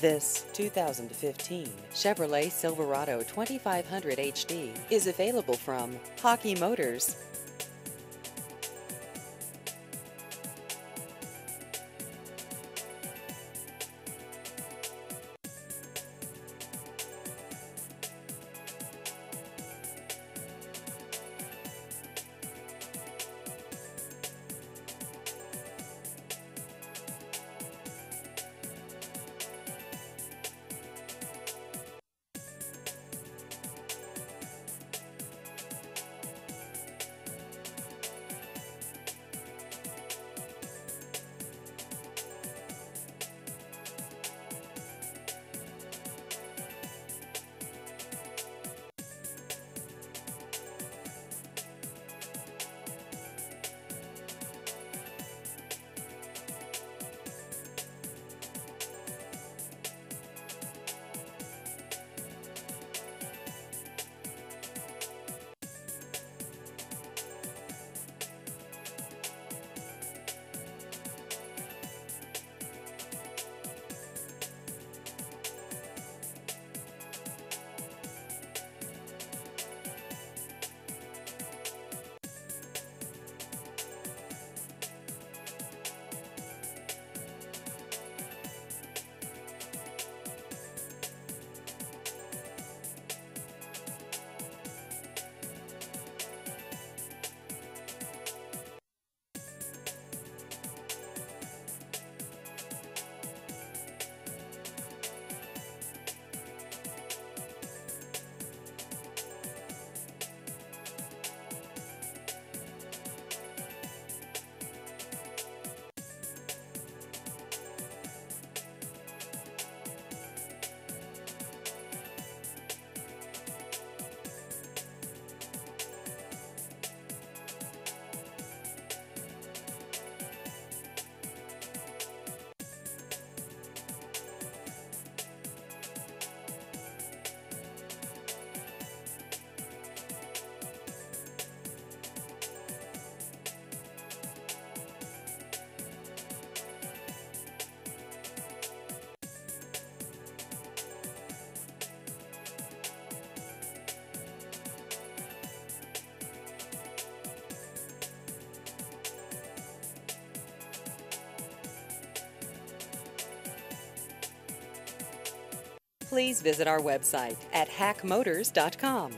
This 2015 Chevrolet Silverado 2500 HD is available from Hockey Motors. Please visit our website at hackmotors.com.